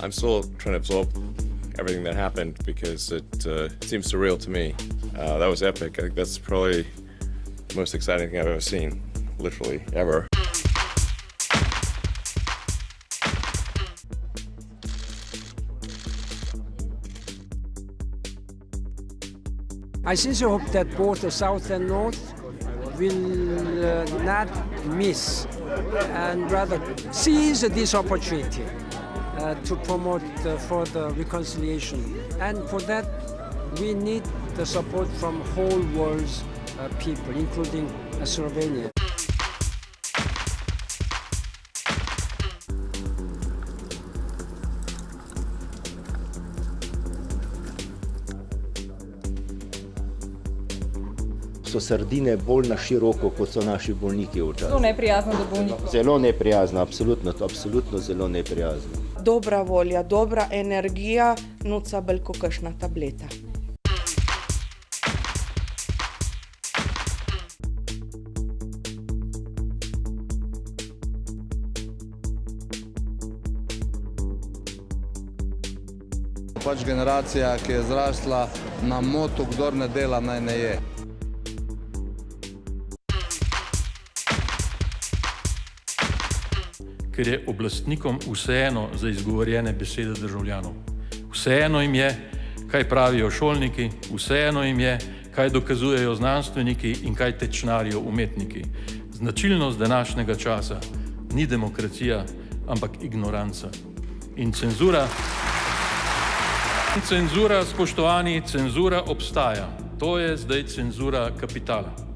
I'm still trying to absorb everything that happened because it uh, seems surreal to me. Uh, that was epic. I think that's probably the most exciting thing I've ever seen, literally, ever. I sincerely hope that both the South and North will uh, not miss and rather seize this opportunity uh, to promote uh, further reconciliation. And for that, we need the support from whole world's uh, people, including uh, Slovenia. so sardine bolj na široko, kot so naši bolniki Zelo včasih. neprijazno do bolnikov. Zelo neprijazno, absolutno, absolutno zelo neprijazno. Dobra volja, dobra energija, nuca bolj kot kakšna tableta. Pač generacija, ki je zrasla na motu, kdor ne dela, naj ne je. Ker je oblastnikom vseeno za izgovorjene besede državljanov. Vseeno jim je, kaj pravijo šolniki, vseeno jim je, kaj dokazujejo znanstveniki in kaj tečnarijo umetniki. Značilnost današnjega časa ni demokracija, ampak ignoranca. In cenzura, in cenzura, spoštovani, cenzura obstaja. To je zdaj cenzura kapitala.